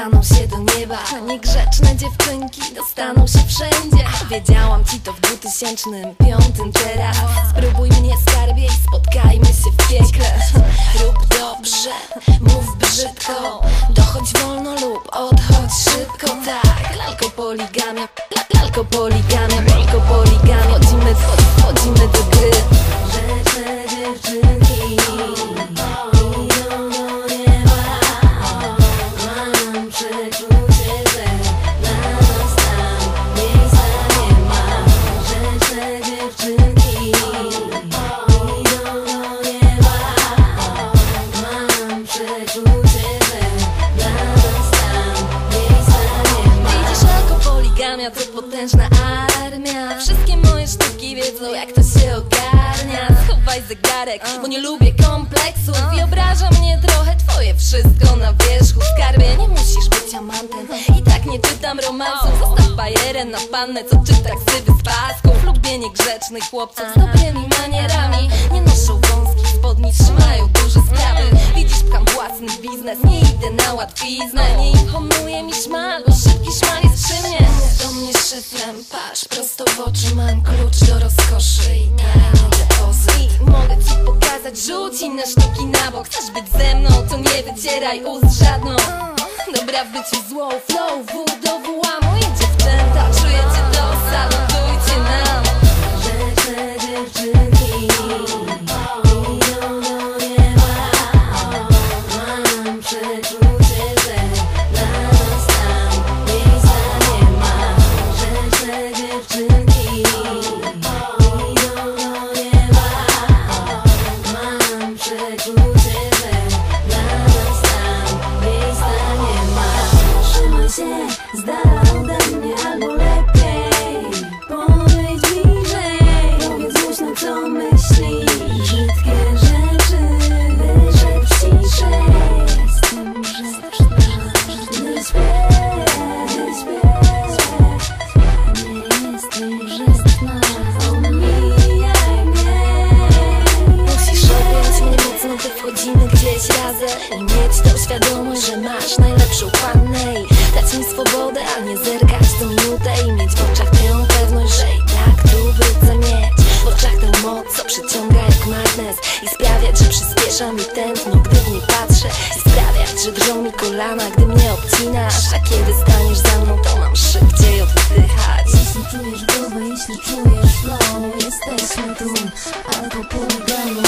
A niegrzeczne dziewczynki dostaną się wszędzie. Wiedziałam ci to w 2005 teraz. Spróbuj mnie skarbie i spotkajmy się w piekle. Rób dobrze, mów brzydko. Dochodź wolno lub odchodź szybko. Tak, lalko poligamia, la- lalko poligamia, lalko poligamia. Wchodzimy, wchod- to potężna armia Wszystkie moje sztuki wiedzą jak to się ogarnia. Schowaj zegarek, bo nie lubię kompleksów. I obraża mnie trochę twoje wszystko na wierzchu. Skarbie, nie musisz być amantem. I tak nie czytam romansów. Zostaw bajerę na pannę, co czyta ksywy z pasków Lubię niegrzecznych chłopców z dobrymi manierami. Nie noszą wąskich spodni, trzymają duże sprawy łatwiznę Nie imponuje mi szmal, bo szybki szmal jest przy mnie. Do mnie szyfrem, patrz prosto w oczy Mam klucz do rozkoszy i depozyt. I mogę ci pokazać, rzuć inne sztuki na bok. Chcesz być ze mną, to nie wycieraj ust żadną. Dobra w byciu złą, flow, W do włamu z dala mnie albo lepiej. Podejdź bliżej Powiedz głośno co myślisz. Brzydkie rzeczy Wyszedł ciszej Z tym, że Nie śpię, nie śpię Nie jestem grzeczna Omijaj mnie. Musisz objąć mnie mocno, gdy wchodzimy gdzieś razem I mieć tą świadomość, że masz najlepsze oczami tętno, gdy w nie patrzę. Sprawiać, że drżą mi kolana, gdy mnie obcinasz. A kiedy staniesz za mną, to mam szybciej oddychać. Jeśli czujesz głowę, jeśli czujesz flow Jesteśmy tu, albo pół gamy,